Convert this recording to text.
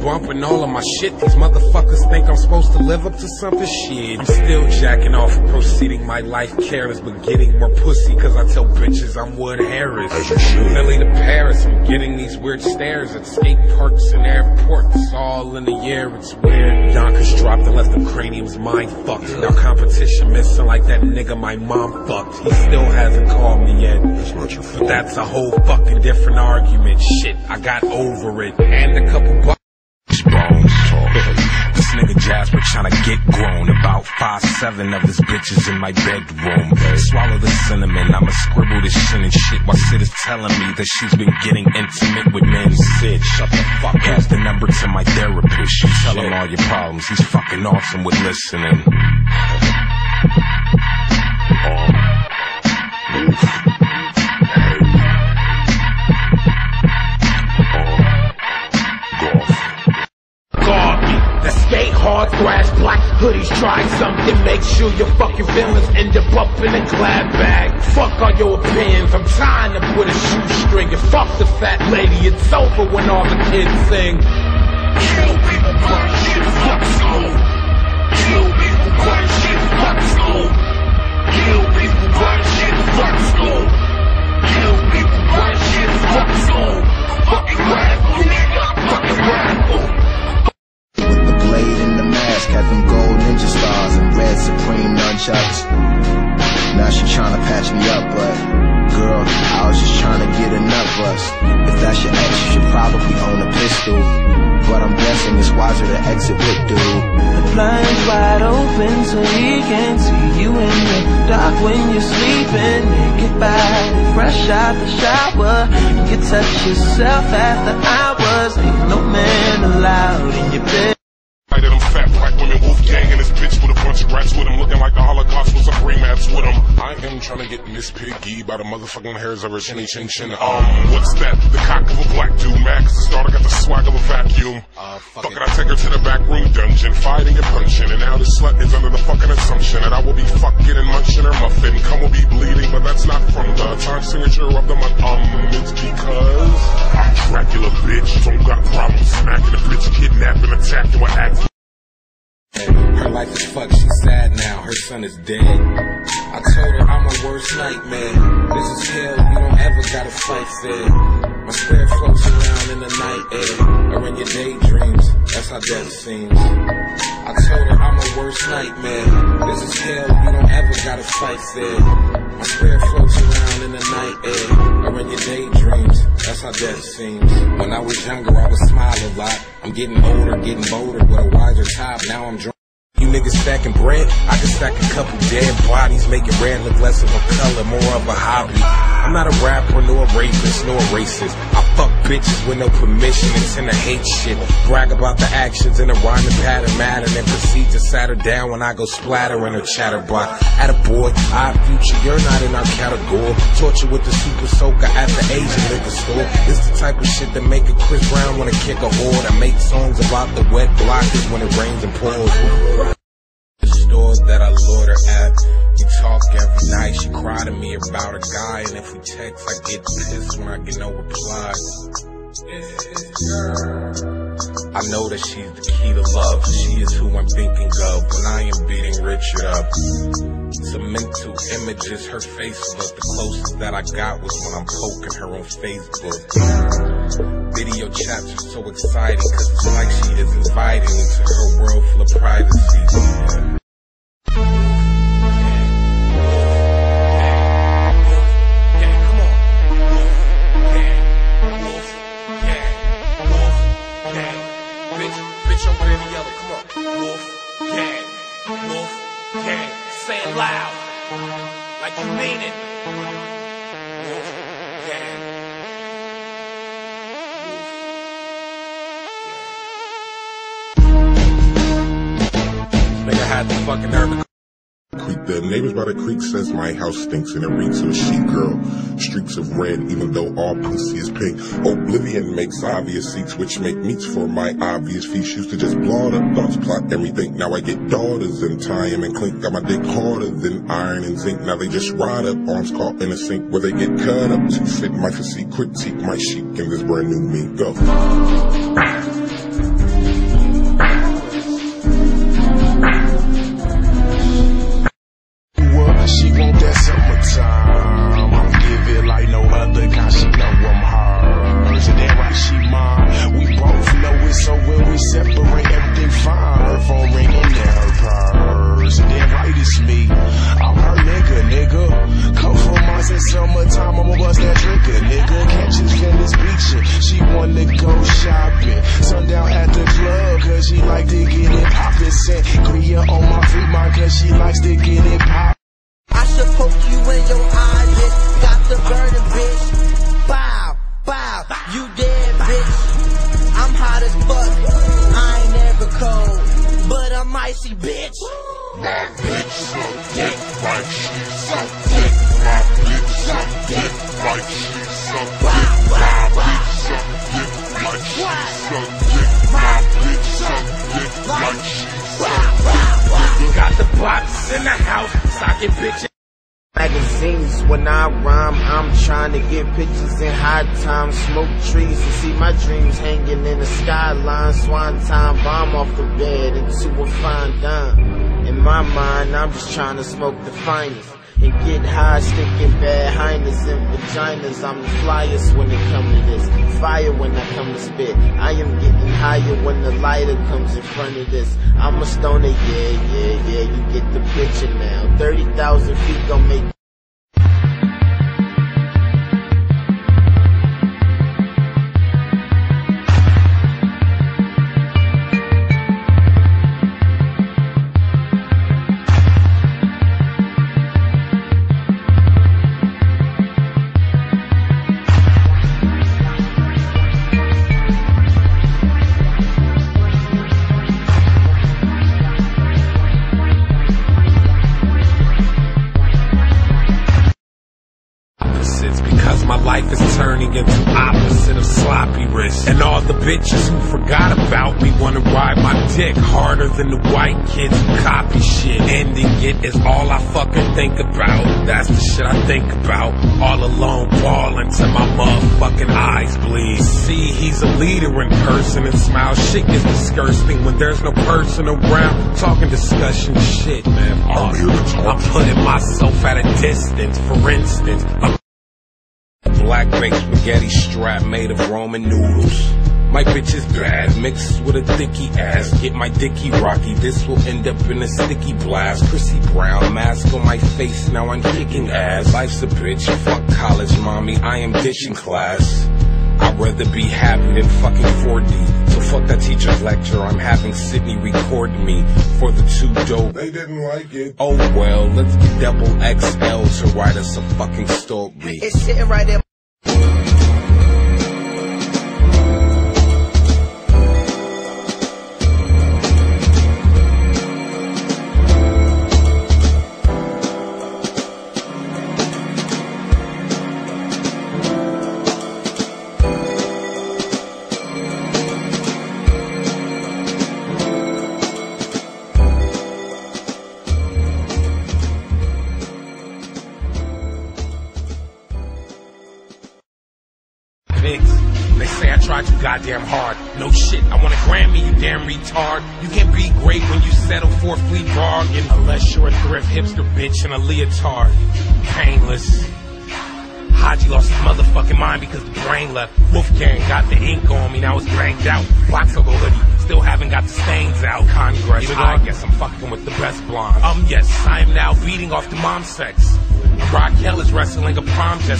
bumping all of my shit. These motherfuckers think I'm supposed to live up to something shit. I'm still jacking off, proceeding my life careless, but getting more pussy cause I tell bitches I'm Wood Harris. Philly to Paris, I'm getting these weird stares at skate parks and airports, all in the air, it's weird. Yonkers dropped and left them craniums mind fucked. Now competition missing like that nigga my mom fucked. He still hasn't called me yet. That's not your But that's a whole fucking different argument. Shit, I got over it. And a couple Jasper tryna get grown. About five seven of his bitches in my bedroom. Swallow the cinnamon. I'ma scribble this shit and shit while Syd is telling me that she's been getting intimate with men. Syd, shut the fuck up. Here's the number to my therapist. You tell him all your problems. He's fucking awesome with listening. Something. Make sure your fucking feelings end up up in a glad bag. Fuck all your opinions, I'm trying to put a shoestring. And fuck the fat lady, it's over when all the kids sing. Kill people, burn shit, fuck school. Kill people, burn shit, fuck school. Kill people, burn shit, fuck school. Ex, you should probably own a pistol. But I'm guessing it's wiser to exit with dude. The blinds wide open so he can see you in the dark when you're sleeping. Naked body, fresh out the shower. You touch yourself after hours. Ain't no I am trying to get Miss Piggy by the motherfucking hairs of her chinny chin chin. Um, what's that? The cock of a black dude, cause the starter got the swag of a vacuum. fuck it, I take her to the back room dungeon, fighting and punching, and now this slut is under the fucking assumption that I will be fucking and munching her muffin. Come will be bleeding, but that's not from the time signature of the month. Um, it's because I'm Dracula, bitch. Don't got problems smacking a bitch, kidnapping, attacking with acts. Her life is fucked, she's sad now, her son is dead. I told her I'm her worst nightmare. This is hell, you don't ever gotta fight fair. My spirit floats around in the night air, or in your daydreams, that's how death seems. I told her I'm her worst nightmare. This is hell, you don't ever gotta fight fair. My spirit floats around in the night air, or in your daydreams, that's how death seems. When I was younger, I would smile a lot. I'm getting older, getting bolder with a wider top. Now I'm drunk. You niggas stacking bread, I can stack a couple dead bodies, making red look less of a color, more of a hobby. I'm not a rapper, nor a rapist, nor a racist. I fuck bitches with no permission and tend to hate shit. Brag about the actions in a rhyming pattern matter, then proceed to sat her down when I go splatter in her chatterbox. At a boy, our future, you're not in our category. Torture with the super soaker at the Asian liquor store. It's the type of shit that make a Chris Brown wanna kick a whore. That make songs about the wet blockers when it rains and pours. The that I lure her at. We talk every night. She cry to me about a guy, and if we text, I get pissed when I get no reply. I know that she's the key to love. She is who I'm thinking of when I am beating Richard up. Some mental images, her face look. The closest that I got was when I'm poking her on Facebook. Video chats are so exciting, cause it's like she is inviting me to her world full of privacy. Say it loud, like you mean it. Wolfgang. Nigga had the fucking to Creek. The neighbors by the creek says my house stinks and it reeks of a sheep girl. Streaks of red, even though all pussy is pink. Oblivion makes obvious seats, which make meats for my obvious feast. Used to just blot up thoughts, plot everything. Now I get daughters and tie 'em and clink. Got my dick harder than iron and zinc. Now they just ride up, arms caught in a sink where they get cut up to fit my physique. Critique my chic in this brand new me. Go. But bitch. My bitch suck dick like she suck dick. My bitch suck dick like she suck dick. My bitch suck dick like she suck dick. My bitch suck dick like she suck dick. Got the box in the house, socket bitch. magazines when I rhyme. I'm trying to get pictures in high time, smoke trees and see my dreams hanging in the skyline. Swan time bomb off the bed into a fine dime. In my mind, I'm just trying to smoke the finest. And get high, sticking bad highness and vaginas. I'm the flyest when it comes to this. Fire when I come to spit. I am getting higher when the lighter comes in front of this. I'm a stoner, yeah, yeah, yeah. You get the picture now. 30,000 feet gon' make opposites because my life is turning into opposite of sloppy wrist. And all the bitches who forgot about me wanna ride my dick harder than the white kids who copy shit. Ending it is all I fucking think about. That's the shit I think about. All alone, bawling till my motherfucking eyes bleed. See, he's a leader in person and smile. Shit gets disgusting when there's no person around talking discussion shit, man. I'm here to talk. I'm putting myself at a distance. For instance, I'm Black baked spaghetti strap made of Roman noodles. My bitch is bad, mixed with a dicky ass. Get my dicky rocky, this will end up in a sticky blast. Chrissy Brown, mask on my face, now I'm kicking ass. Life's a bitch, fuck college, mommy, I am ditching class. I'd rather be happy than fucking 4D. So fuck that teacher's lecture, I'm having Sydney record me for the two dope. They didn't like it. Oh well, let's get double XL to write us a fucking story. It's sitting right there. Tried too goddamn hard. No shit, I want a Grammy, you damn retard. You can't be great when you settle for a flea bargain. Unless you're a thrift hipster bitch in a leotard. Painless. Hodgy lost his motherfucking mind because the brain left. Wolfgang got the ink on me, now it's dragged out. Box of a hoodie, still haven't got the stains out. Congress, I guess I'm fucking with the best blonde. Um, yes, I am now beating off the mom sex. Raquel is wrestling a prom test.